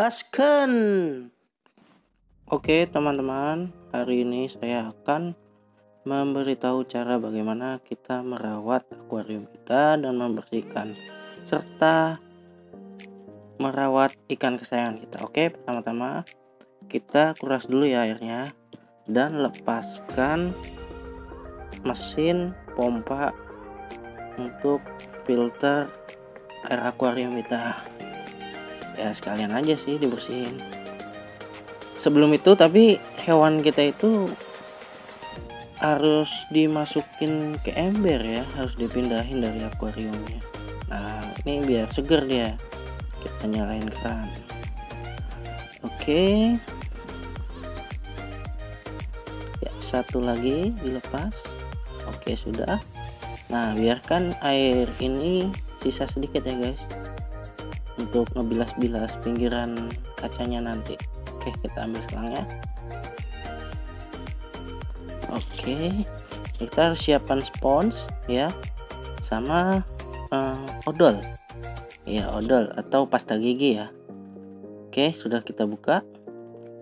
gasken. Oke teman-teman, hari ini saya akan memberitahu cara bagaimana kita merawat akuarium kita dan membersihkan serta merawat ikan kesayangan kita. Oke, pertama-tama kita kuras dulu ya airnya dan lepaskan mesin pompa untuk filter air akuarium kita ya sekalian aja sih dibersihin. Sebelum itu tapi hewan kita itu harus dimasukin ke ember ya harus dipindahin dari akuariumnya. Nah ini biar seger dia kita nyalain keran. Oke. Ya satu lagi dilepas. Oke sudah. Nah biarkan air ini sisa sedikit ya guys untuk ngebilas-bilas pinggiran kacanya nanti. Oke kita ambil selangnya. Oke kita harus siapkan spons ya. Sama uh, odol. Ya odol atau pasta gigi ya. Oke sudah kita buka.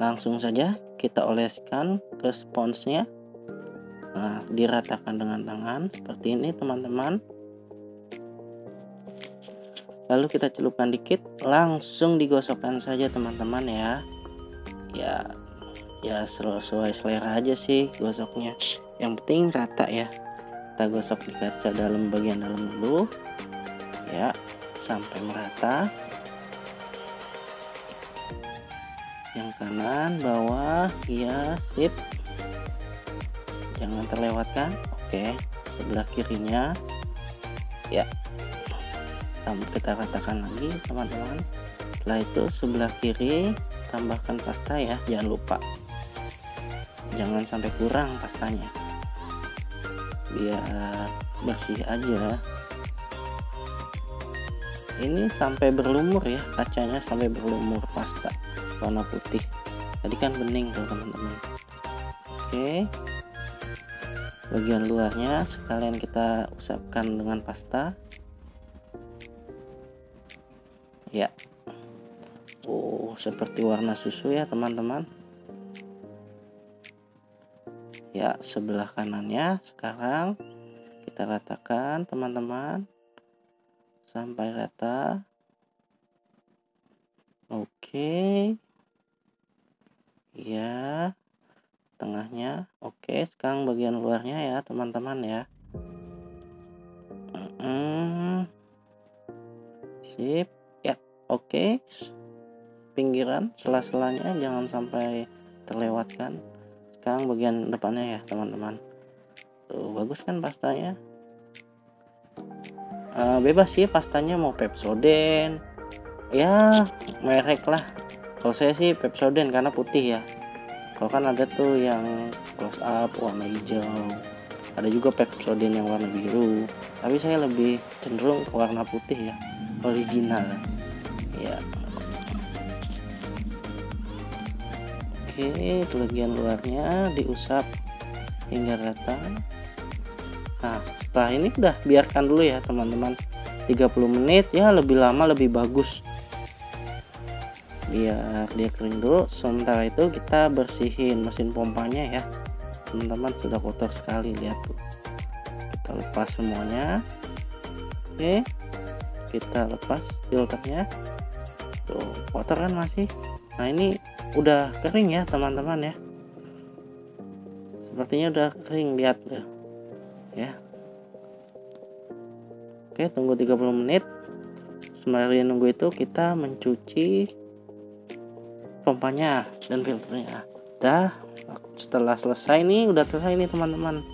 Langsung saja kita oleskan ke sponsnya. Nah diratakan dengan tangan. Seperti ini teman-teman lalu kita celupkan dikit langsung digosokkan saja teman-teman ya. Ya ya sesuai selera aja sih gosoknya. Yang penting rata ya. Kita gosok di kaca dalam bagian dalam dulu ya sampai merata. Yang kanan bawah ya sip. Jangan terlewatkan oke. Sebelah kirinya ya kita ratakan lagi teman-teman. Setelah itu sebelah kiri tambahkan pasta ya. Jangan lupa. Jangan sampai kurang pastanya. Biar bersih aja. Ini sampai berlumur ya. Kacanya sampai berlumur pasta warna putih. Tadi kan bening tuh teman-teman. Oke. Bagian luarnya sekalian kita usapkan dengan pasta ya. Oh seperti warna susu ya teman-teman. Ya sebelah kanannya sekarang kita ratakan teman-teman. Sampai rata. Oke. Ya tengahnya. Oke sekarang bagian luarnya ya teman-teman ya. Hmm. sip oke. Pinggiran sela-selanya jangan sampai terlewatkan. Sekarang bagian depannya ya teman-teman. Tuh bagus kan pastanya? Uh, bebas sih pastanya mau Pepsodent. Ya merek lah. Kalau saya sih Pepsodent karena putih ya. Kalau kan ada tuh yang close up warna hijau. Ada juga Pepsodent yang warna biru. Tapi saya lebih cenderung ke warna putih ya original ya oke itu bagian luarnya diusap hingga rata. Nah setelah ini udah biarkan dulu ya teman-teman. 30 menit ya lebih lama lebih bagus. Biar dia kering dulu sementara itu kita bersihin mesin pompanya ya. Teman-teman sudah kotor sekali lihat tuh. Kita lepas semuanya. Oke kita lepas filternya. Tuh kotor kan masih. Nah ini udah kering ya teman-teman ya. Sepertinya udah kering lihat tuh ya. Oke tunggu 30 menit. Sembari nunggu itu kita mencuci pompanya dan filternya. Dah setelah selesai nih udah selesai nih teman-teman.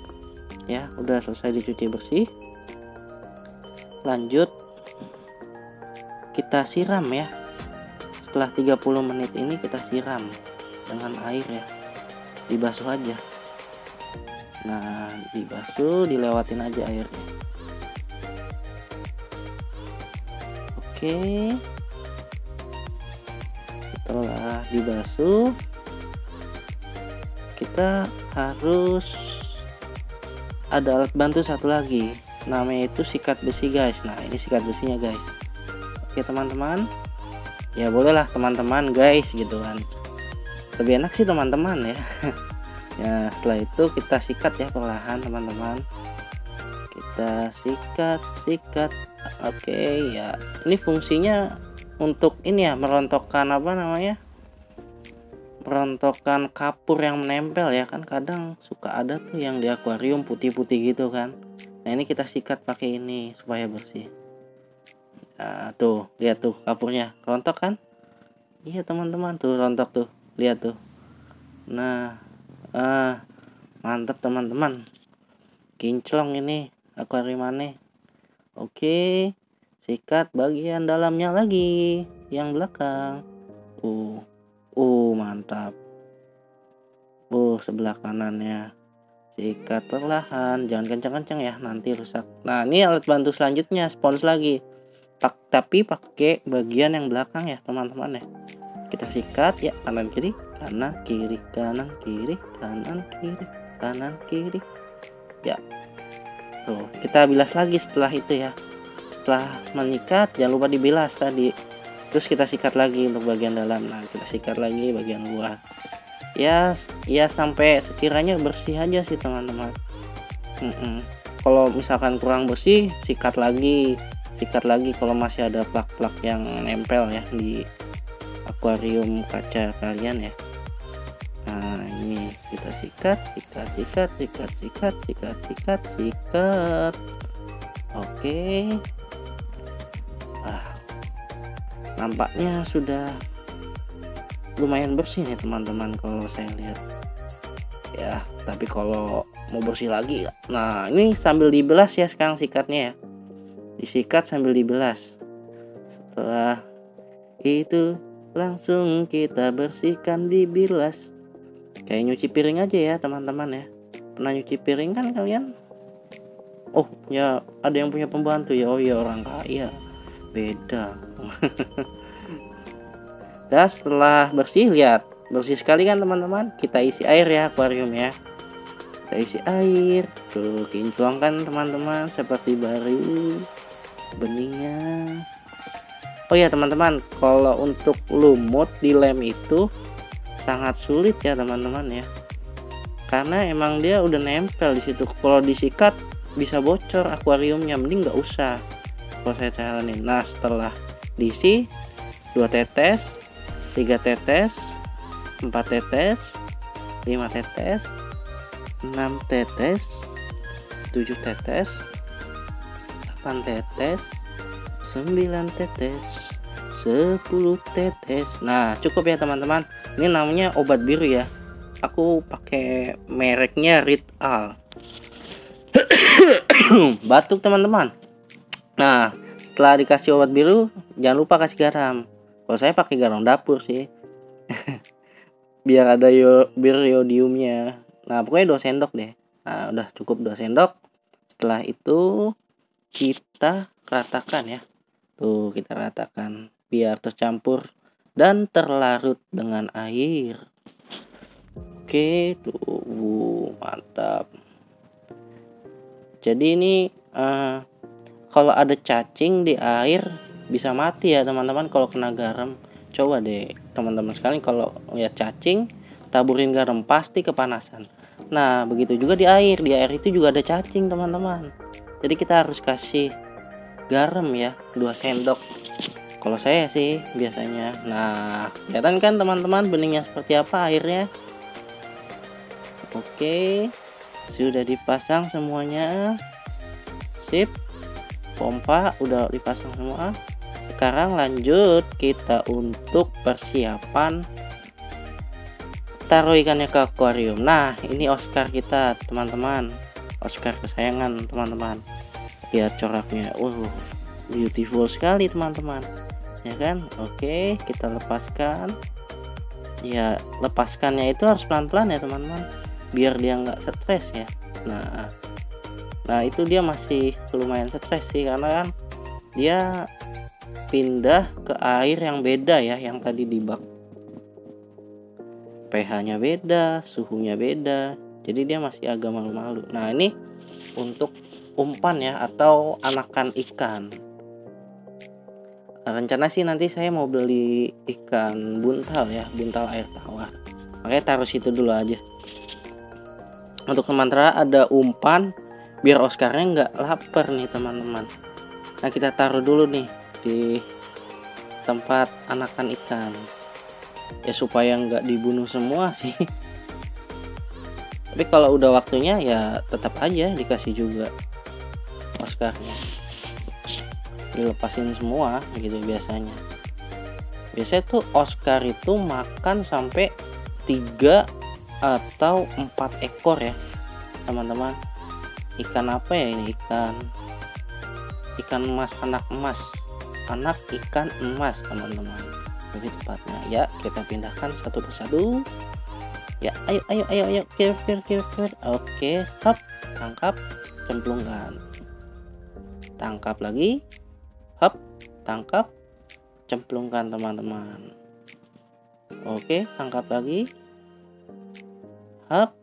Ya udah selesai dicuci bersih. Lanjut kita siram ya. Setelah 30 menit ini kita siram dengan air ya. Dibasuh aja. Nah dibasuh dilewatin aja airnya. Oke. Setelah dibasuh kita harus ada alat bantu satu lagi. Namanya itu sikat besi guys. Nah ini sikat besinya guys oke teman-teman. Ya bolehlah teman-teman guys gitu kan. Lebih enak sih teman-teman ya. Ya setelah itu kita sikat ya perlahan teman-teman. Kita sikat sikat. Oke ya. Ini fungsinya untuk ini ya merontokkan apa namanya? Merontokkan kapur yang menempel ya kan. Kadang suka ada tuh yang di akuarium putih-putih gitu kan. Nah ini kita sikat pakai ini supaya bersih nah, tuh lihat tuh kapurnya. Rontok kan? Iya teman-teman. Tuh rontok tuh. Lihat tuh. Nah ah mantap teman-teman. Kinclong ini akuarium aneh. Oke sikat bagian dalamnya lagi yang belakang. Uh uh mantap. Uh sebelah kanannya. Sikat perlahan. Jangan kencang-kencang ya nanti rusak. Nah ini alat bantu selanjutnya. Spons lagi tak tapi pakai bagian yang belakang ya teman-teman ya. Kita sikat ya kanan kiri kanan kiri kanan kiri kanan kiri kanan kiri. Ya. Tuh kita bilas lagi setelah itu ya. Setelah menyikat jangan lupa dibilas tadi. Terus kita sikat lagi untuk bagian dalam. Nah kita sikat lagi bagian luar ya ya sampai sekiranya bersih aja sih teman-teman. Mm -mm. kalau misalkan kurang bersih sikat lagi sikat lagi kalau masih ada plak-plak yang nempel ya di akuarium kaca kalian ya. Nah ini kita sikat sikat sikat sikat sikat sikat sikat sikat. Oke. Ah nampaknya sudah lumayan bersih nih teman-teman kalau saya lihat. Ya tapi kalau mau bersih lagi nah ini sambil dibelas ya sekarang sikatnya ya disikat sambil dibelas. Setelah itu langsung kita bersihkan dibilas kayak nyuci piring aja ya teman-teman ya. Pernah nyuci piring kan kalian? Oh ya ada yang punya pembantu ya. Oh ya orang kaya. Beda. Dah setelah bersih lihat. Bersih sekali kan teman-teman? Kita isi air ya akuarium ya. Kita isi air. Tuh kinclong kan teman-teman? Seperti baru beningnya oh ya teman-teman kalau untuk lumut di lem itu sangat sulit ya teman-teman ya. Karena emang dia udah nempel di situ. Kalau disikat bisa bocor akuariumnya. Mending nggak usah. Kalau saya caranin nah setelah diisi 2 tetes 3 tetes 4 tetes 5 tetes 6 tetes 7 tetes 8 tetes 9 tetes 10 tetes. Nah cukup ya teman-teman. Ini namanya obat biru ya. Aku pakai mereknya Rital batuk teman-teman. Nah setelah dikasih obat biru jangan lupa kasih garam. Kalau saya pakai garam dapur sih. Biar ada yo biar yodiumnya. Nah pokoknya dua sendok deh. Nah udah cukup dua sendok. Setelah itu kita ratakan ya. Tuh kita ratakan biar tercampur dan terlarut dengan air. Oke tuh uh, mantap. Jadi ini uh, kalau ada cacing di air bisa mati ya teman-teman kalau kena garam. Coba deh teman-teman sekalian kalau lihat cacing taburin garam pasti kepanasan. Nah begitu juga di air. Di air itu juga ada cacing teman-teman jadi kita harus kasih garam ya 2 sendok. Kalau saya sih biasanya. Nah kelihatan kan teman-teman beningnya seperti apa airnya? Oke sudah dipasang semuanya. Sip. Pompa udah dipasang semua. Sekarang lanjut kita untuk persiapan. Taruh ikannya ke akuarium. Nah ini Oscar kita teman-teman Oscar kesayangan teman-teman. Lihat coraknya uh beautiful sekali teman-teman. Ya kan? Oke kita lepaskan. Ya lepaskannya itu harus pelan-pelan ya teman-teman. Biar dia nggak stres ya. Nah nah itu dia masih lumayan stres sih karena kan dia pindah ke air yang beda ya yang tadi di bak pH nya beda suhunya beda jadi dia masih agak malu-malu. Nah ini untuk umpan ya atau anakan ikan. Rencana sih nanti saya mau beli ikan buntal ya buntal air tawar. Makanya taruh situ dulu aja. Untuk sementara ada umpan biar Oscarnya nggak lapar nih teman-teman. Nah kita taruh dulu nih di tempat anakan ikan. Ya supaya nggak dibunuh semua sih tapi kalau udah waktunya ya tetap aja dikasih juga Oscarnya. Dilepasin semua gitu biasanya. Biasanya tuh Oscar itu makan sampai 3 atau 4 ekor ya teman-teman. Ikan apa ya ini? Ikan ikan emas anak emas. Anak ikan emas teman-teman. Lebih tepatnya. Ya kita pindahkan satu persatu ya ayo ayo ayo ayo. Kir kir kir kir oke hop. Tangkap. Cemplungkan tangkap lagi. Hop. Tangkap. Cemplungkan teman-teman. Oke tangkap lagi. Hop.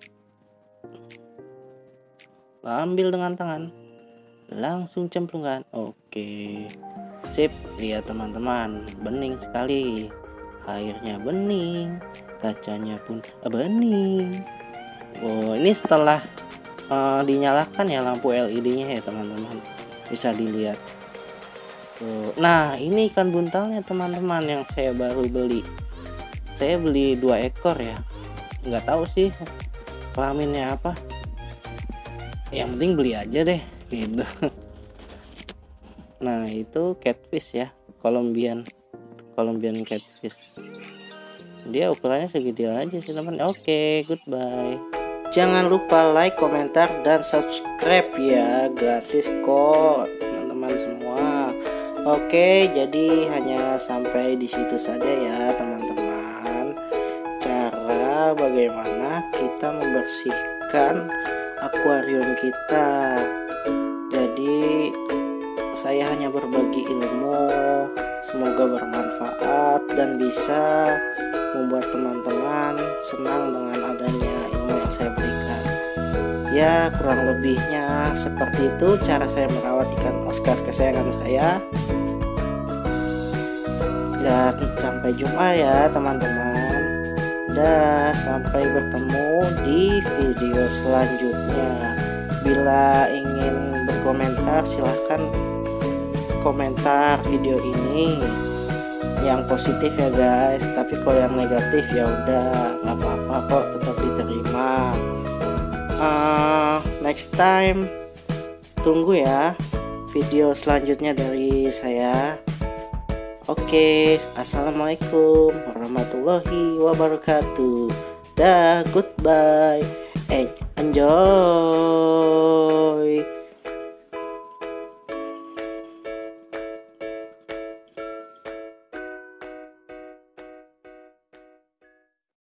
Ambil dengan tangan. Langsung cemplungkan. Oke. Sip. Lihat teman-teman. Bening sekali. Airnya bening kacanya pun bening. Oh ini setelah uh, dinyalakan ya lampu LED nya ya teman-teman. Bisa dilihat. Tuh. nah ini ikan buntalnya teman-teman yang saya baru beli. Saya beli dua ekor ya. Nggak tahu sih kelaminnya apa. Yang penting beli aja deh gitu. Nah itu catfish ya Colombian Colombian catfish dia ukurannya segitu aja sih teman. Oke okay, goodbye. Jangan lupa like komentar dan subscribe ya. Gratis kok teman-teman semua. Oke okay, jadi hanya sampai di situ saja ya teman-teman. Cara bagaimana kita membersihkan akuarium kita. Jadi saya hanya berbagi ilmu semoga bermanfaat dan bisa membuat teman-teman senang dengan adanya ilmu yang saya berikan. Ya, kurang lebihnya seperti itu cara saya merawat ikan Oscar kesayangan saya. Dan sampai jumpa ya teman-teman. Dan sampai bertemu di video selanjutnya. Bila ingin berkomentar silahkan komentar video ini yang positif ya guys. Tapi kalau yang negatif ya udah nggak apa-apa kok tetap diterima. Uh, next time tunggu ya video selanjutnya dari saya. Oke okay, assalamualaikum warahmatullahi wabarakatuh. Dah goodbye and enjoy